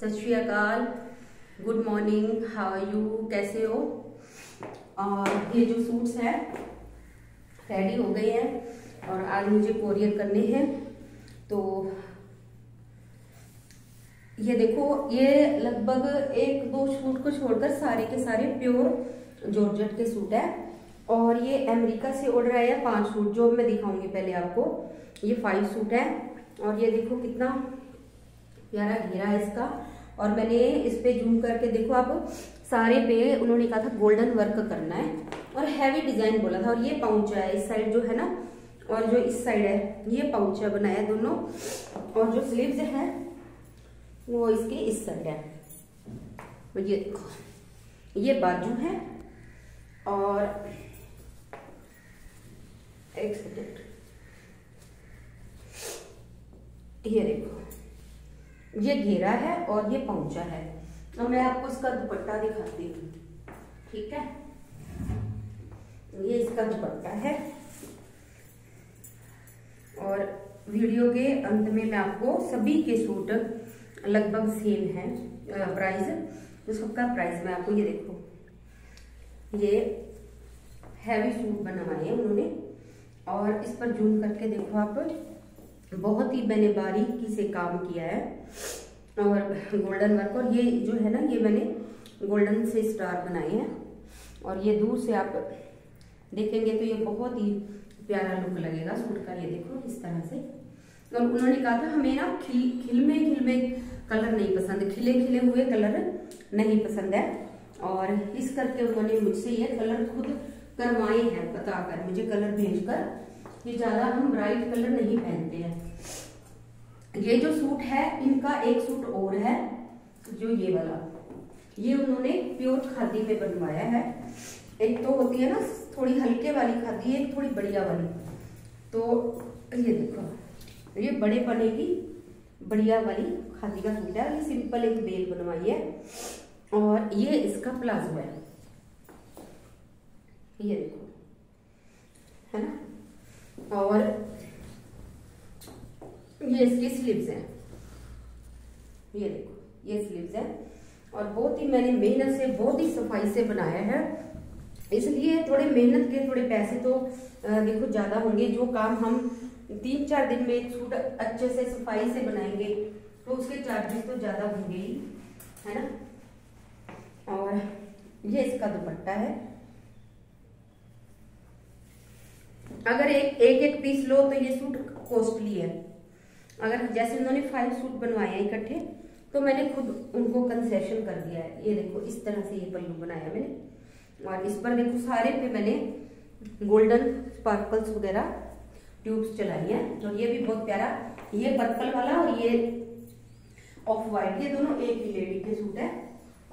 सत श्री अकाल। Good morning how you कैसे हो? और ये जो सूट्स हैं रेडी हो गए हैं और आज मुझे कोरियर करने हैं। तो ये देखो, ये लगभग एक दो सूट को छोड़कर सारे के सारे प्योर जॉर्जेट के सूट है। और ये अमेरिका से ऑर्डर आया पाँच सूट जो मैं दिखाऊँगी पहले आपको। ये फाइव सूट है। और ये देखो कितना प्यारा घेरा है इसका। और मैंने इस पे जूम करके देखो आप, सारे पे उन्होंने कहा था गोल्डन वर्क करना है। और हैवी डिज़ाइन बोला था, और ये पाउचा है, इस साइड जो है ना, और जो इस साइड है, ये पाउचा बनाया दोनों। और जो स्लीव्स है, वो इसके इस साइड है। ये देखो, ये बाजू है, और एक सेकेंड ये देखो ये घेरा है और ये पहुँचा है। और मैं आपको इसका दुपट्टा दिखाती हूँ। ठीक है? ये इसका दुपट्टा है। और वीडियो के अंत में मैं आपको सभी के सूट लगभग सेम है प्राइस तो सबका प्राइस मैं आपको ये देखो। ये हैवी सूट बनवाए उन्होंने। और इस पर जूम करके देखो आप। बहुत ही मैंने बारीकी से काम किया है। और गोल्डन वर्क और ये जो है ना, ये मैंने गोल्डन से स्टार बनाए हैं। और ये दूर से आप देखेंगे तो ये बहुत ही प्यारा लुक लगेगा, सूट का, ये देखो, इस तरह से। और उन्होंने कहा था, हमें ना खिल, खिलमे खिलमे कलर नहीं पसंद, खिले खिले हुए कलर नहीं पसंद है। और इस करके उन्होंने मुझसे ये कलर खुद करवाए हैं बताकर मुझे कलर भेजकर। कि ज़्यादा हम ब्राइट कलर नहीं पहनते हैं। ये जो सूट है, इनका एक सूट और है, जो ये वाला। ये उन्होंने प्योर खादी में बनवाया है। एक तो होती है ना, थोड़ी हल्के वाली खादी, एक थोड़ी बढ़िया वाली। तो ये देखो, ये बड़े पने की बढ़िया वाली खादी का सूट है ये सिंपल एक बेल बनवाई है। और ये इसका प्लाजो है। ये देखो, है ना? और ये इसकी स्लीव्स हैं। ये देखो, ये स्लीव्स हैं। और बहुत ही मैंने मेहनत से, बहुत ही सफ़ाई से बनाया है। इसलिए थोड़े मेहनत के थोड़े पैसे तो देखो ज़्यादा होंगे। जो काम हम तीन चार दिन में सूट अच्छे से सफ़ाई से बनाएँगे तो उसके चार्जेस तो ज़्यादा होंगे ही, है ना? और ये इसका दुपट्टा है। अगर एक एक एक पीस लो तो ये सूट कॉस्टली है। अगर जैसे उन्होंने फाइव सूट बनवाए हैं इकट्ठे तो मैंने खुद उनको कंसेशन कर दिया है। ये देखो, इस तरह से ये पल्लू बनाया मैंने। और इस पर देखो, सारे पे मैंने गोल्डन स्पार्कल्स वगैरह ट्यूब्स चलाई हैं। और ये भी बहुत प्यारा, ये पर्पल वाला और ये ऑफ़ वाइट ये दोनों एक ही लेडी के सूट है।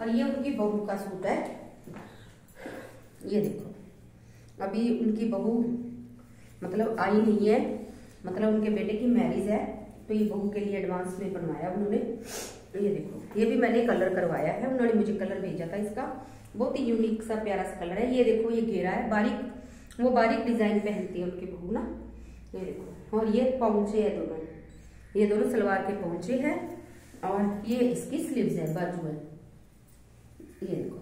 और ये उनकी बहू का सूट है। ये देखो, अभी उनकी बहू मतलब आई नहीं है। मतलब उनके बेटे की मैरिज है तो ये बहू के लिए एडवांस में बनवाया उन्होंने। ये देखो, ये भी मैंने कलर करवाया है, उन्होंने मुझे कलर भेजा था इसका। बहुत ही यूनिक सा प्यारा सा कलर है। ये देखो, ये घेरा है, बारीक, वो बारीक डिज़ाइन पहनती है उनकी बहू ना। ये देखो, और ये पहुँचे है दोनों। ये दोनों सलवार के पहुँचे हैं, और ये इसकी स्लीव्स है, बाजू है। ये देखो।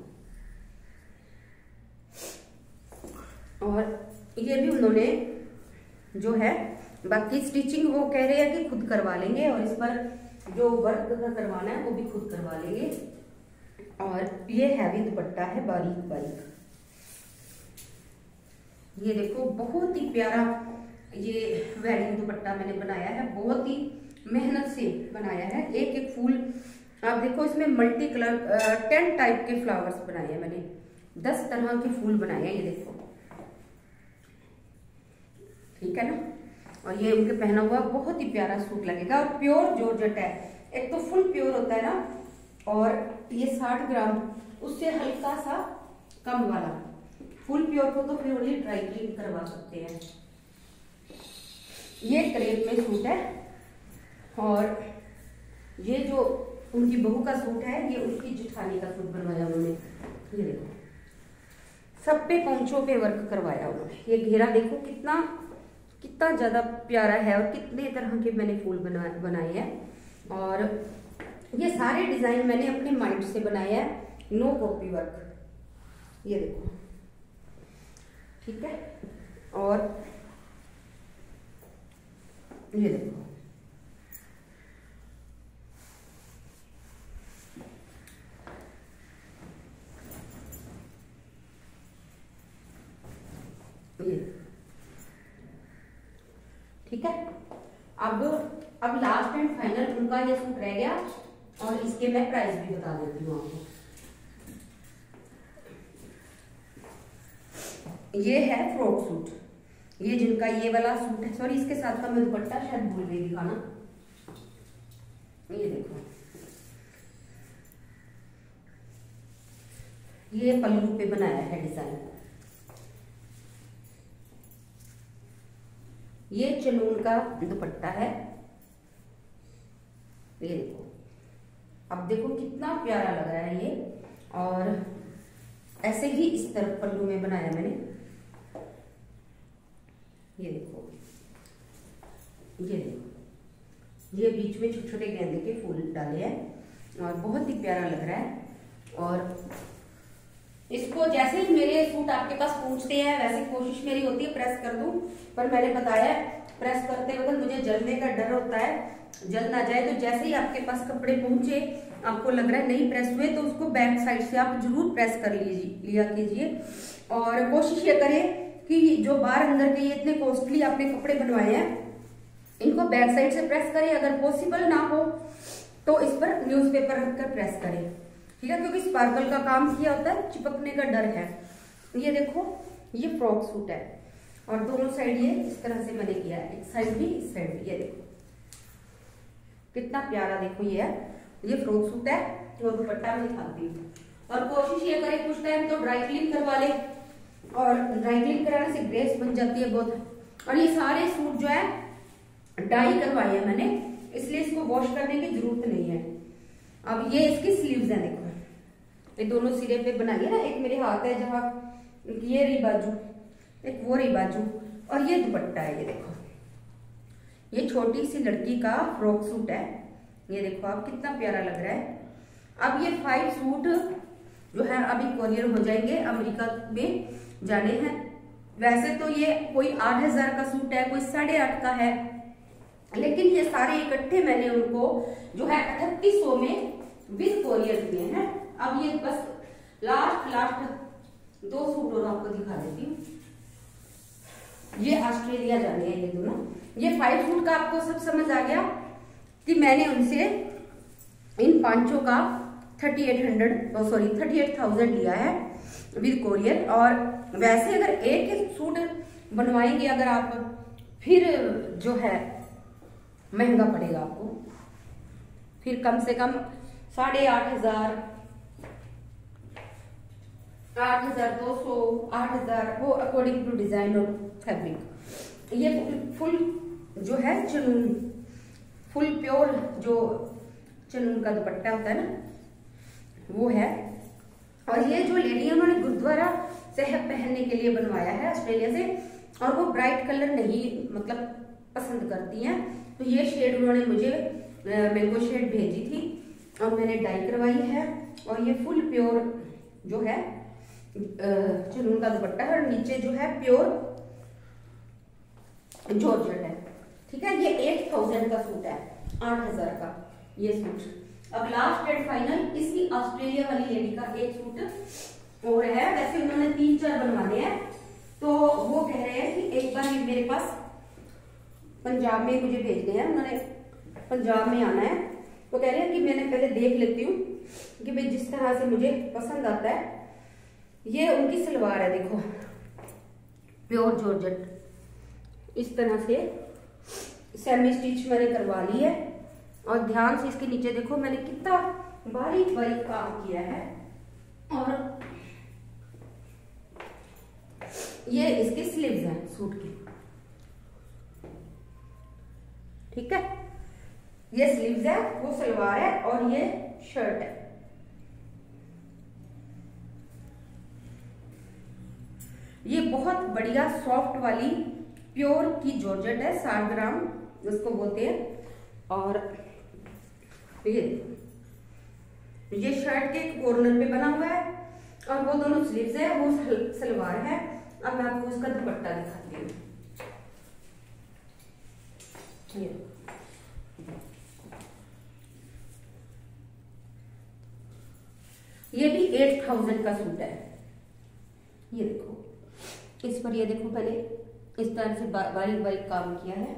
और ये भी उन्होंने जो है, बाकी स्टिचिंग वो कह रहे हैं कि खुद करवा लेंगे और इस पर जो वर्क करवाना है, वो भी खुद करवा लेंगे। और ये हैवी दुपट्टा है, बारीक बारीक। ये देखो, बहुत ही प्यारा ये वेडिंग दुपट्टा मैंने बनाया है, बहुत ही मेहनत से बनाया है। एक एक फूल, आप देखो, इसमें मल्टी कलर टेन टाइप के फ्लावर्स बनाए हैं मैंने। दस तरह के फूल बनाए हैं, ये देखो। ठीक है ना? और ये उनके पहना हुआ बहुत ही प्यारा सूट लगेगा और प्योर जॉर्जेट है। एक तो फुल प्योर होता है ना? और ये साठ ग्राम, उससे हल्का सा कम वाला। फुल प्योर को तो फिर ओनली ड्राई क्लीन करवा सकते हैं। ये क्रेप में सूट है। और ये जो उनकी बहू का सूट है, ये उनकी जिठानी का सूट बनवाया उन्होंने। ये देखो। सब पे पहुंचों पे वर्क करवाया उन्होंने। ये घेरा देखो कितना कितना ज़्यादा प्यारा है और कितने तरह के मैंने फूल बना, बनाए हैं। और ये सारे डिज़ाइन मैंने अपने माइंड से बनाया है। नो कॉपी वर्क ये देखो। ठीक है? और ये देखो ये ठीक है? अब अब लास्ट एंड फाइनल उनका ये सूट रह गया और इसके मैं प्राइस भी बता देती हूँ आपको। ये है फ्रॉक सूट ये जिनका ये वाला सूट है सॉरी इसके साथ का मैं दुपट्टा शायद भूल गई दिखाना ये देखो। ये पल्लू पे बनाया है डिज़ाइन चनून का दुपट्टा है। ये देखो। अब देखो कितना प्यारा लग रहा है ये। और ऐसे ही इस तरफ़ पल्लू में बनाया मैंने। ये देखो। ये देखो। ये बीच में छोटे छोटे गेंदे के फूल डाले हैं और बहुत ही प्यारा लग रहा है। और इसको जैसे ही मेरे सूट आपके पास पहुँचते हैं, वैसे कोशिश मेरी होती है प्रेस कर दूँ, पर मैंने बताया प्रेस करते वक्त मुझे जलने का डर होता है। जल ना जाए तो जैसे ही आपके पास कपड़े पहुँचे, आपको लग रहा है नहीं प्रेस हुए तो उसको बैक साइड से आप ज़रूर प्रेस कर लीजिए, लिया कीजिए। और कोशिश ये करें कि जो बाहर अंदर के ये इतने कॉस्टली आपने कपड़े बनवाए हैं, इनको बैक साइड से प्रेस करें। अगर पॉसिबल ना हो तो इस पर न्यूज़पेपर रखकर प्रेस करें। ठीक है? क्योंकि स्पार्कल का काम किया होता है, चिपकने का डर है। ये देखो, ये फ्रॉक सूट है। और दोनों साइड ये इस तरह से मैंने किया है एक साइड भी, इस साइड भी। ये देखो। कितना प्यारा देखो ये है ये फ्रॉक सूट है और दुपट्टा मैं दिखाती हूँ। और कोशिश ये करें, कुछ टाइम तो ड्राई क्लीन करवा ले। और ड्राई क्लीन कराने से ग्रेस बन जाती है बहुत। और ये सारे सूट जो है डाई करवाए हैं मैंने। इसलिए इसको वॉश करने की ज़रूरत नहीं है। अब ये इसकी स्लीव्स है, देखो। ये दोनों सिरे पे बनाइए ना, एक मेरे हाथ है जहाँ ये रही बाजू। एक रही बाजू, और ये दुपट्टा है, ये देखो। ये छोटी सी लड़की का फ्रॉक सूट है। ये देखो, आप कितना प्यारा लग रहा है। अब ये फाइव सूट जो है, अभी कोरियर हो जाएँगे, अमेरिका में जाने हैं। वैसे तो ये कोई आठ हज़ार का सूट है, कोई साढ़े आठ का है। लेकिन ये सारे इकट्ठे मैंने उनको जो है, अठतीस सौ में विद कोरियर दिए हैं। अब ये बस लास्ट लास्ट दो सूट और आपको दिखा देती हूँ। ये ऑस्ट्रेलिया जाने हैं ये दोनों। ये फाइव फूट का आपको सब समझ आ गया कि मैंने उनसे इन पाँचों का thirty eight hundred sorry thirty eight thousand लिया है विद कोरियर और वैसे अगर एक सूट बनवाएँगे, अगर आप फिर जो है महँगा पड़ेगा आपको। फिर कम से कम साढ़े आठ हज़ार आठ हज़ार दो सौ आठ हज़ार वो अकॉर्डिंग टू डिज़ाइन और फैब्रिक ये फुल जो है चनून फुल प्योर जो चनून का दुपट्टा होता है ना, वो है। और ये जो लेडी है उन्होंने गुरुद्वारा से पहनने के लिए बनवाया है ऑस्ट्रेलिया से, और वो ब्राइट कलर नहीं मतलब पसंद करती हैं। तो ये शेड उन्होंने मुझे मैंगो शेड भेजी थी, और मैंने डाई करवाई है। और ये फुल प्योर जो है चुनून का दुपट्टा है और नीचे जो है प्योर जॉर्जेट है। ठीक है, ये एट थाउज़ेंड का सूट है, आठ हज़ार का, ये सूट। अब लास्ट एंड फाइनल इसकी ऑस्ट्रेलिया वाली लेडी का एक सूट और है। वैसे उन्होंने तीन चार बनवाने हैं। तो वो कह रहे हैं कि एक बार मेरे पास पंजाब में मुझे भेजने हैं। उन्होंने पंजाब में आना है। तो कह रहे हैं कि मैंने पहले देख लेती हूँ कि भाई जिस तरह से मुझे पसंद आता है। ये उनकी सलवार है, देखो। Pure georgette. इस तरह से सेमी स्टिच मैंने करवा ली है। और ध्यान से इसके नीचे देखो, मैंने कितना बारीक बारीक काम किया है। और ये इसके स्लीव्स हैं सूट की। ठीक है? ये स्लीव्स है, वो सलवार है और ये शर्ट है ये बहुत बढ़िया सॉफ्ट वाली प्योर की जॉर्जेट है, साठ ग्राम जिसको बोलते हैं। और ये ये शर्ट के कॉर्नर पे बना हुआ है, और वो दोनों स्लीव्स है, वो सलवार है। अब मैं आपको उसका दुपट्टा दिखाती हूँ। ये। भी एट थाउज़ेंड का सूट है। ये देखो। इस पर ये देखो पहले, इस तरह से बारीक बारीक काम किया है।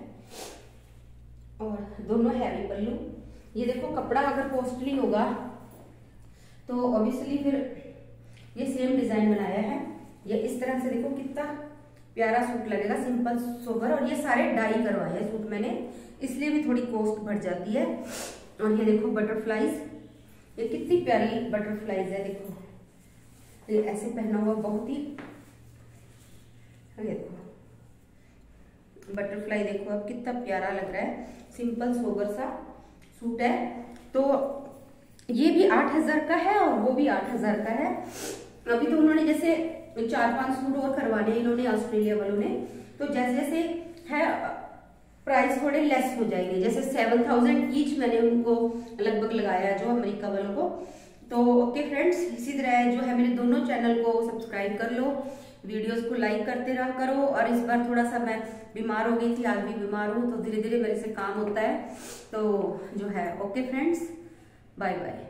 और दोनों हैवी पल्लू। ये देखो, कपड़ा अगर कॉस्टली होगा तो ऑब्वियसली फिर ये सेम डिज़ाइन बनाया है। ये इस तरह से देखो कितना प्यारा सूट लगेगा सिंपल सोबर और ये सारे डाई करवाए हैं सूट मैंने, इसलिए भी थोड़ी कॉस्ट बढ़ जाती है। और ये देखो बटरफ्लाईज ये कितनी प्यारी बटरफ्लाईज है, देखो। ये ऐसे पहना हुआ बहुत ही देखो। बटरफ्लाई देखो अब कितना प्यारा लग रहा है। सिंपल सोबर सा सूट है। तो ये भी आठ हज़ार का है और वो भी आठ हज़ार का है। अभी तो उन्होंने जैसे चार पाँच सूट और करवाने इन्होंने ऑस्ट्रेलिया वालों ने। तो जैसे जैसे है प्राइस थोड़े लेस हो जाएँगे। जैसे सेवन थाउज़ेंड ईच मैंने उनको लगभग लगाया जो अमेरिका वालों को। तो ओके फ्रेंड्स इसी तरह जो है मेरे दोनों चैनल को सब्सक्राइब कर लो। वीडियोस को लाइक करते रहा करो और इस बार थोड़ा सा मैं बीमार हो गई थी, आज भी बीमार हूँ तो धीरे धीरे मेरे से काम होता है। तो जो है, ओके फ्रेंड्स बाय बाय